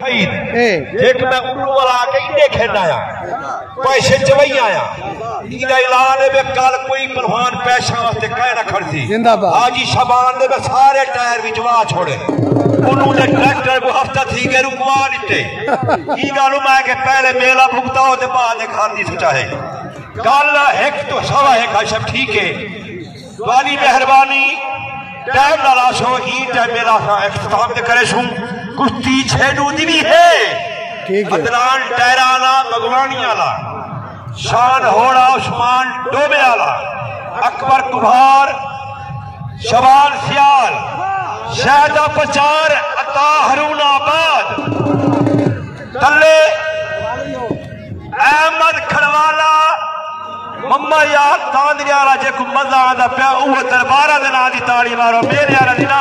ایک میں اردو والا کے انڈے کھیلنا آیا پیسے چوئی آیا۔ ایدہ اعلان ہے میں کل کوئی پروان پیشہ واسطے کہہ زندہ باد۔ آجی شبان دے میں سارے ٹائر بھی جوا چھوڑے۔ انہوں نے ٹریکٹر کو ہفتہ تھی کے رکوا لیتے ای گالو میں کہ پہلے میلہ بھگتا ہو تے بعد کھاندی سچا ہے۔ کل ایک تو سوا ایک آشب ٹھیک ہے۔ والی مہربانی ٹائم نہ لاشو ای ٹائم میرا اختتام دے کرے شوں کشتی چھیڈو دی بھی ہے۔ ادران ٹیرانا بگوانی آلا شان ہوڑا عثمان ڈوبے آلا اکبر کبھار شبان سیال شہدہ پچار عطا حرون آباد۔ تلے احمد کھڑوالا مما یاد تاندری آلا جے کو مزہ آدھا پیا اوہ دربارہ دینا دی تاڑی مارو میرے آلا دینا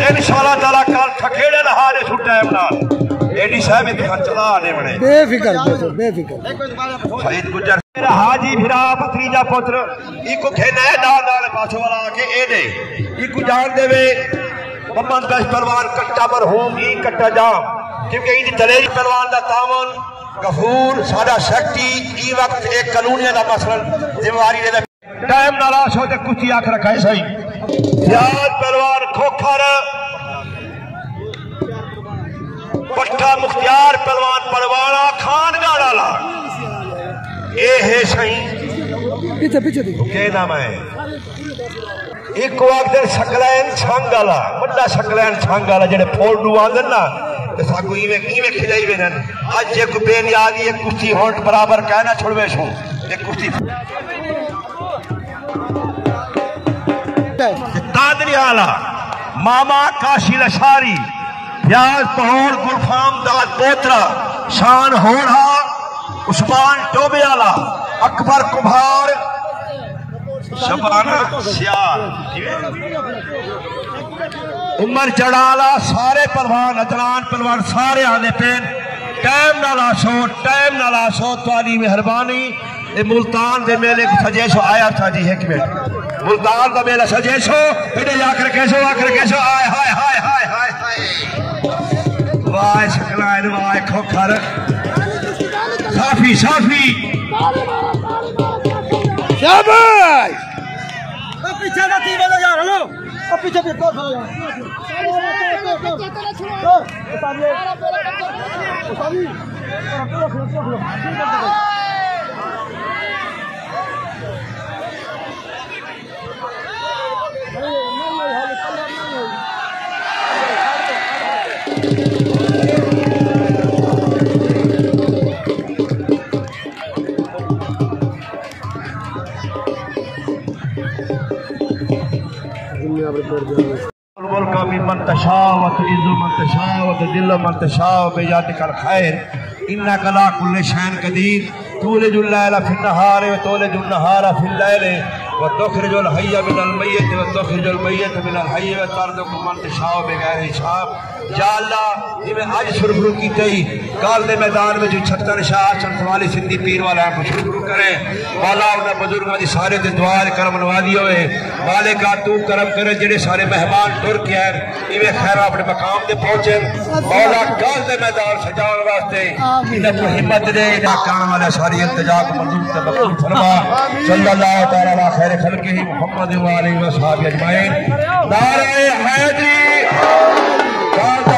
انشاءاللہ تعالیٰ تھکیڑے ایڈی صاحب اتخان چلا آنے بڑے بے فکر بے فکر شہید گجر میرا حاجی بھرا پتریجا پتر دار پاسو والا آکے اے دے ایکو جان دے وے محمد گش پلوان کٹا مرحوم ای کٹا جام کیونکہ ای دلیل پلوان دا تامن غفور سادہ سیکٹی ای وقت ایک قانونی دا ذمہواری دے دے ٹائم نالا سو تے کچھ آکھ رکھا ہے صحیح زیاد پلوان کھوکھر پٹھا مختیار پلوان پلوانا خان گاڑالا اے ہے صحیح پیچھے پیچھے دیکھو۔ کہ نام ہے؟ ایک وقت شکلین چھانگالا بڑا شکلین چھانگالا جڑے پھوڑ آدھن نا تے ساکو ایویں ایویں کھلائی وینن اج ایک بے نیازی ایک کشتی ہونٹ برابر کہنا چھڑوے سو ایک کشتی۔ تادری آلا ماما کاشی لشاری۔ پیاز پہوڑ گلفام داد بوترا شان ہوڑا عثمان ٹوبے آلا اکبر کبھار شبانہ سیال، عمر جڑالا، سارے پلوان ادران پلوان، سارے آنے پین، ٹائم نہ لاشو ٹائم نہ لاشو توالی مہربانی ملتان دے میلے کو سجیشو، آیا تھا جی ایک منٹ۔ ملتان دا میلہ سجیشو پیڑے جا کر کیسو آ کر کیسو، آئے ہائے ہائے ہائے ہائے ہائے وائے شکلائن وائے کھوکھر صافی صافی۔ شاباش! پیچھے نہ بجے جا رہا ہوں اور پیچھے بھی تو الملک من تشاء وتعز من تشاء وتذل من تشاء بيدك الخير انك لا كل شيء قدير تولج الليل في النهار وتولج النهار في الليل وتخرج الحي من المیت الميت وتخرج الميت من الحي وترزق من تشاء بغير حساب۔ یا اللہ یہ میں آج شروع کی تئی کال دے میدان میں جو چھتر شاہ چند والی سندھی پیر والا کو شروع کرے مولا انہیں بزرگوں دی سارے دے دعا کرم نوازی ہوئے۔ مالکا تو کرم کرے جڑے سارے مہمان ٹر کے ہیں ایویں خیر اپنے مقام تے پہنچے۔ مولا کال دے میدان سجاؤن واسطے انہیں کو ہمت دے انہیں کام والے ساری التجا کو منظور تے مقبول فرما۔ صلی اللہ تعالی علیہ خیر خلقہ محمد و علیہ وصحابہ اجمعین۔ نعرہ حیدری۔ Father.